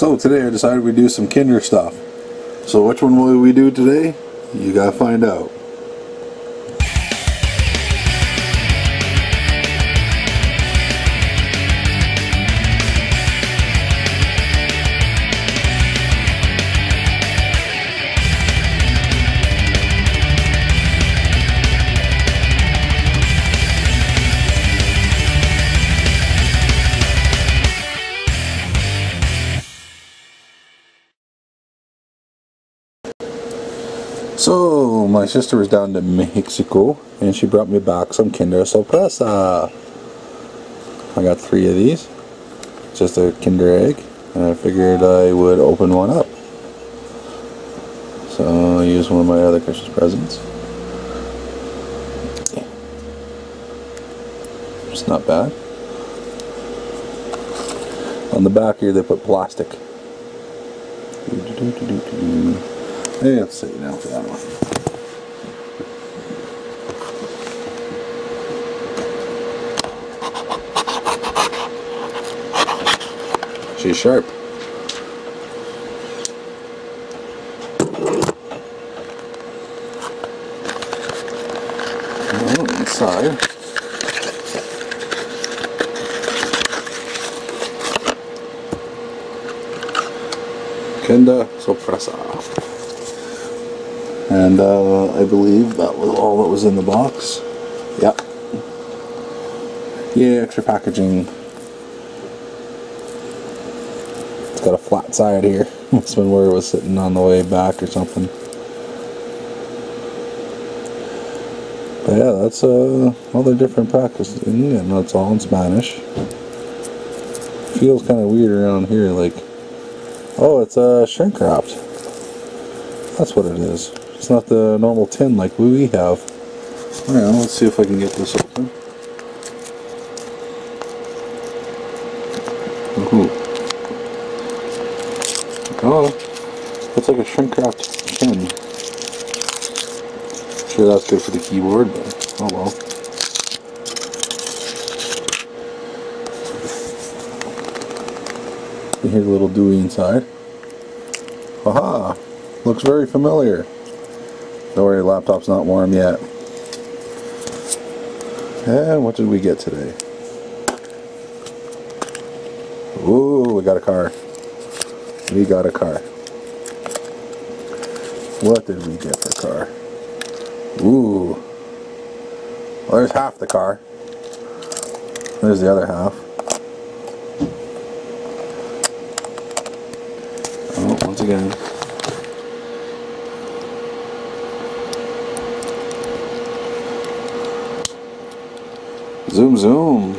So today I decided we'd do some Kinder stuff. So which one will we do today? You gotta find out. So my sister was down to Mexico and she brought me back some Kinder Sorpresa. I got three of these. Just a Kinder egg and I figured I would open one up. So I used one of my other Christmas presents. It's not bad. On the back here they put plastic. Hey, let's see now for that one. She's sharp. Oh, inside. Kinder Sorpresa. And uh, I believe that was all that was in the box. Yep. Yeah, extra packaging. It's got a flat side here. Must have been where it was sitting on the way back or something. But yeah, that's uh, all the different packaging, and that's all in Spanish. Feels kind of weird around here, like, oh, it's uh, shrink wrapped. That's what it is. It's not the normal tin like we have. Alright, let's see if I can get this open. Oh, it's like a shrink wrapped tin. Sure, that's good for the keyboard, but oh well. You hear little Dewey inside. Aha! Looks very familiar. Don't worry, laptop's not warm yet. And what did we get today? Ooh, we got a car. We got a car. What did we get for car? Ooh. Well, there's half the car. There's the other half. Oh, once again. Zoom zoom.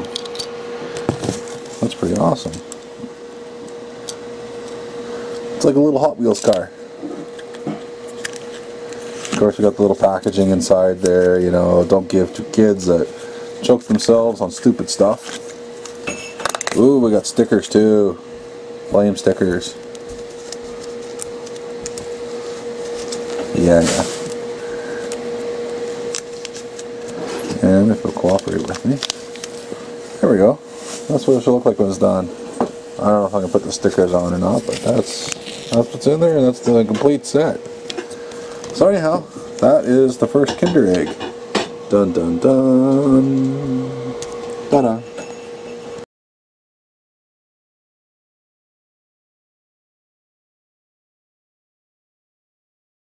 That's pretty awesome. It's like a little Hot Wheels car. Of course we got the little packaging inside there, you know, don't give to kids that choke themselves on stupid stuff. Ooh, we got stickers too. Flame stickers. Yeah, yeah. If you'll cooperate with me. There we go. That's what it should look like when it's done. I don't know if I can put the stickers on or not, but that's that's what's in there, and that's the complete set. So anyhow, that is the first Kinder Egg. Dun dun dun. Ta-da.